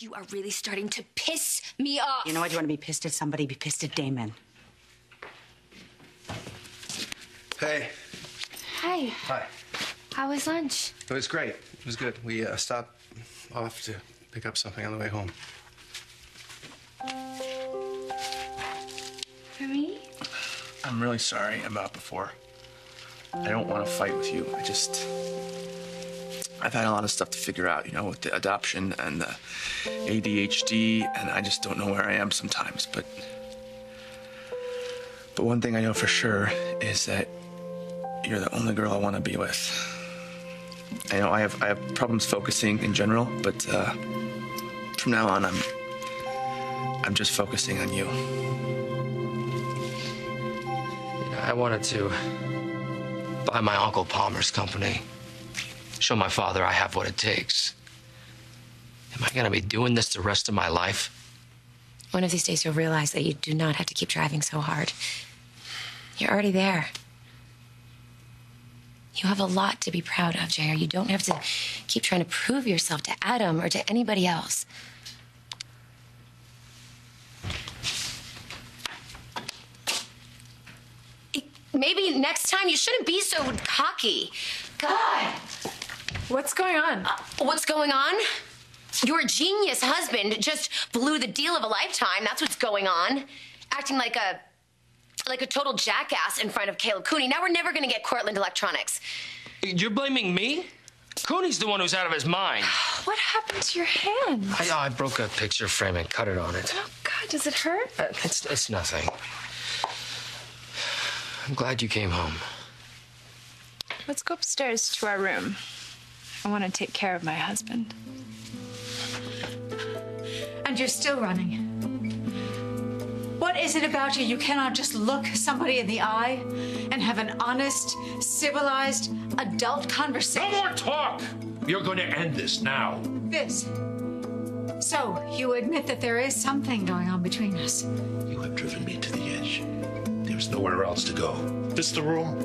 You are really starting to piss me off. You know what? You want to be pissed at somebody, be pissed at Damon. Hey. Hi. Hi. How was lunch? It was great. It was good. We uh, stopped off to pick up something on the way home. For me? I'm really sorry about before. I don't want to fight with you. I just. I've had a lot of stuff to figure out, you know, with the adoption and the ADHD, and I just don't know where I am sometimes. But. But one thing I know for sure is that you're the only girl I want to be with. I know I have I have problems focusing in general, but uh, from now on, I'm I'm just focusing on you. I wanted to buy my Uncle Palmer's company, show my father I have what it takes. Am I going to be doing this the rest of my life? One of these days, you'll realize that you do not have to keep driving so hard. You're already there. You have a lot to be proud of, JR. You don't have to keep trying to prove yourself to Adam or to anybody else. Maybe next time you shouldn't be so cocky. God. What's going on? Uh, what's going on? Your genius husband just blew the deal of a lifetime. That's what's going on. Acting like a like a total jackass in front of Caleb Cooney. Now we're never gonna get Cortlandt Electronics. You're blaming me? Cooney's the one who's out of his mind. What happened to your hand? I, I broke a picture frame and cut it on it. Oh, God, does it hurt? Uh, It's, it's nothing. I'm glad you came home. Let's go upstairs to our room. I want to take care of my husband. And you're still running. What is it about you? You cannot just look somebody in the eye and have an honest, civilized, adult conversation. No more talk! You're going to end this now. This. So, you admit that there is something going on between us. You have driven me to the edge. There's nowhere else to go. This the room?